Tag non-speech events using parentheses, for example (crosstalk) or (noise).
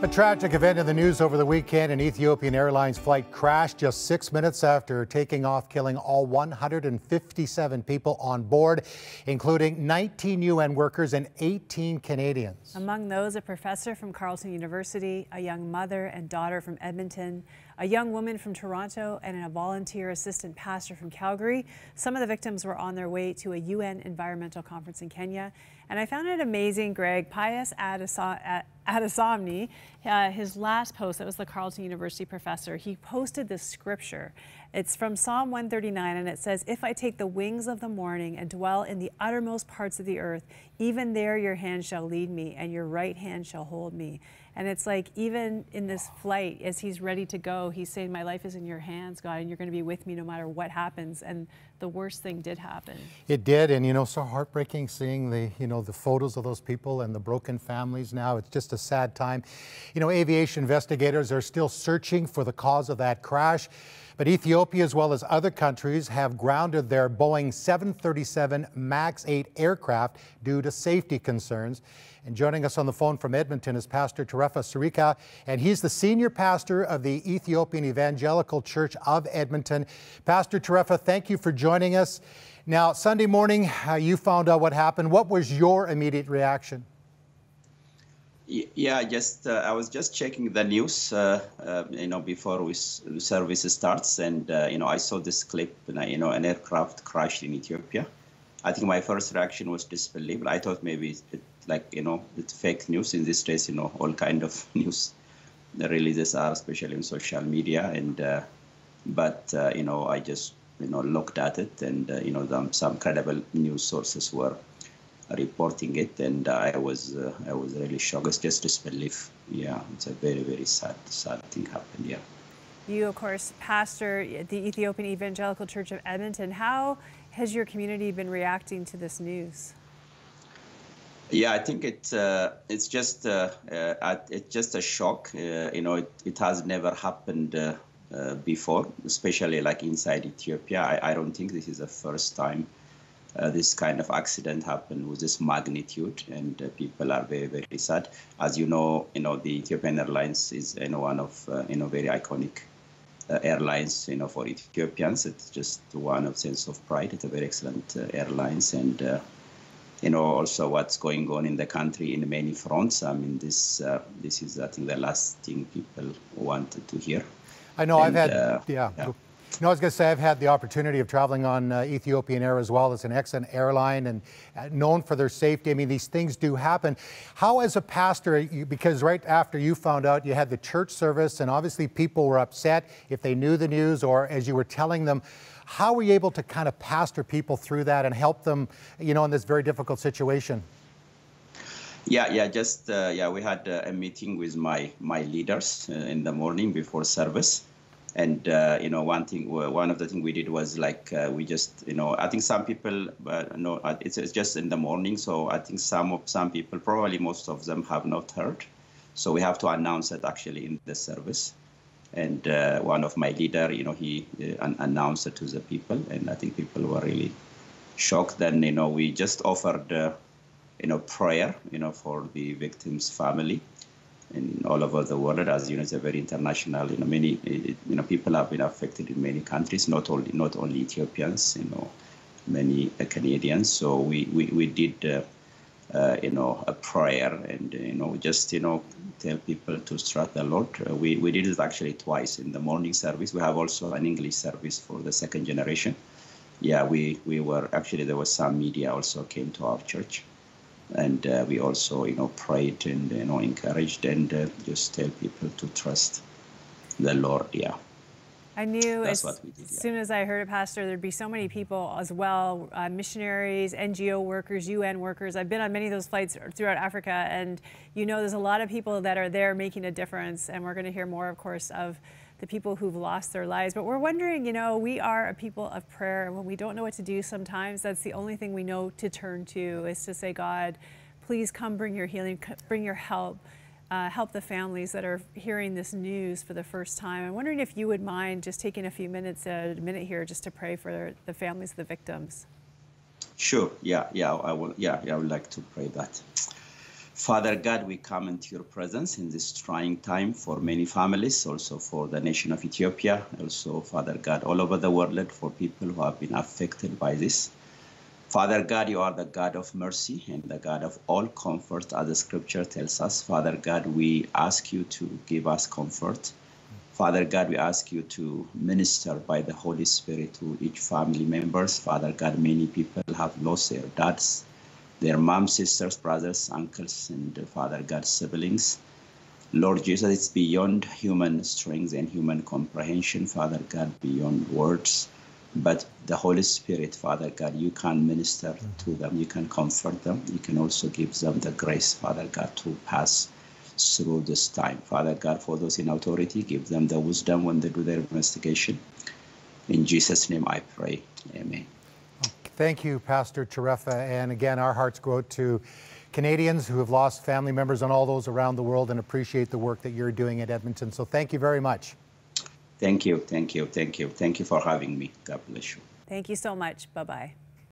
A tragic event in the news over the weekend. An Ethiopian Airlines flight crashed just six minutes after taking off, killing all 157 people on board, including 19 UN workers and 18 Canadians. Among those, a professor from Carleton University, a young mother and daughter from Edmonton, a young woman from Toronto, and a volunteer assistant pastor from Calgary. Some of the victims were on their way to a UN environmental conference in Kenya. And I found it amazing, Greg, Pius Adesanmi, uh, his last post, that was the Carleton University professor, he posted this scripture. It's from Psalm 139, and it says, If I take the wings of the morning and dwell in the uttermost parts of the earth, even there your hand shall lead me, and your right hand shall hold me. And it's like, even in this flight, as he's ready to go, he's saying, My life is in your hands, God, and you're going to be with me no matter what happens. And the worst thing did happen. It did, and you know, so heartbreaking seeing the, you know, the photos of those people and the broken families now. It's just a sad time. You know, aviation investigators are still searching for the cause of that crash. But Ethiopia, as well as other countries, have grounded their Boeing 737 MAX 8 aircraft due to safety concerns. And joining us on the phone from Edmonton is Pastor Terefe Sereke, and he's the senior pastor of the Ethiopian Evangelical Church of Edmonton. Pastor Terefe, thank you for joining us. Now, Sunday morning, uh, you found out what happened. What was your immediate reaction? Yeah, just uh, I was just checking the news, uh, uh, you know, before we service starts, and uh, you know, I saw this clip. You know, an aircraft crashed in Ethiopia. I think my first reaction was disbelief. I thought maybe it, like you know, it's fake news in these days. You know, all kind of (laughs) news releases are, especially in social media. And uh, but uh, you know, I just you know looked at it, and you know, some, some credible news sources were reporting it, and I was uh, I was really shocked. It's just disbelief. Yeah, it's a very very sad sad thing happened. Yeah. You, of course, pastor the Ethiopian Evangelical Church of Edmonton. How has your community been reacting to this news? Yeah, I think it's uh, it's just uh, uh, it's just a shock. Uh, you know, it, it has never happened uh, uh, before, especially like inside Ethiopia. I, I don't think this is the first time uh, this kind of accident happened with this magnitude, and uh, people are very, very sad. As you know, you know the Ethiopian Airlines is you know one of uh, you know very iconic uh, airlines you know for Ethiopians. It's just one of sense of pride. It's a very excellent uh, airlines, and uh, you know also what's going on in the country in many fronts. I mean, this this is I think the last thing people wanted to hear. I know and, I've had yeah. yeah. No, I was going to say I've had the opportunity of traveling on uh, Ethiopian Air as well. It's an excellent airline and uh, known for their safety. I mean, these things do happen. How, as a pastor, you, because right after you found out, you had the church service, and obviously people were upset if they knew the news or as you were telling them. How were you able to kind of pastor people through that and help them, you know, in this very difficult situation? Yeah, yeah, just uh, yeah, we had uh, a meeting with my my leaders uh, in the morning before service and uh, you know one thing one of the things we did was like uh, we just you know i think some people uh, know uh, it's, it's, just in the morning. So i think some of some people probably most of them have not heard. So we have to announce it actually in the service. And uh, one of my leader you know he uh, announced it to the people. And i think people were really shocked. Then you know we just offered you know prayer you know for the victim's family in all over the world. As you know, it's a very international. You know, many you know people have been affected in many countries, not only not only Ethiopians. You know, many Canadians. So we we we did. Uh, uh, you know, a prayer and, you know, just, you know, tell people to trust the Lord. Uh, we, we did it actually twice in the morning service. We have also an English service for the second generation. Yeah, we, we were, actually, there was some media also came to our church and uh, we also you know prayed and you know encouraged and uh, just tell people to trust the lord yeah I knew as, did, yeah. soon as I heard it, Pastor, there'd be so many people as well uh, missionaries, NGO workers, UN workers. I've been on many of those flights throughout Africa, and you know there's a lot of people that are there making a difference. And we're going to hear more, of course, of the people who've lost their lives. But we're wondering, you know, we are a people of prayer. And when we don't know what to do, sometimes that's the only thing we know to turn to is to say, God, please come bring your healing, bring your help. Uh, help the families that are hearing this news for the first time. I'm wondering if you would mind just taking a few minutes, a minute here, just to pray for the families of the victims. Sure. Yeah. Yeah. I will. Yeah. yeah I would like to pray that. Father God, we come into your presence in this trying time for many families, also for the nation of Ethiopia, also, Father God, all over the world for people who have been affected by this. Father God, you are the God of mercy and the God of all comfort, as the scripture tells us. Father God, we ask you to give us comfort. Father God, we ask you to minister by the Holy Spirit to each family members. Father God, many people have lost their dads, their moms, sisters, brothers, uncles, and Father God, siblings. Lord Jesus, it's beyond human strength and human comprehension, Father God, beyond words. But the Holy Spirit, Father God, you can minister to them, you can comfort them, you can also give them the grace, Father God, to pass through this time. Father God, for those in authority, give them the wisdom when they do their investigation. In Jesus' name I pray. Amen. Thank you, Pastor Terefe. And again, our hearts go out to Canadians who have lost family members and all those around the world and appreciate the work that you're doing at Edmonton. So thank you very much. Thank you, thank you, thank you. Thank you for having me. God bless you. Thank you so much. Bye bye.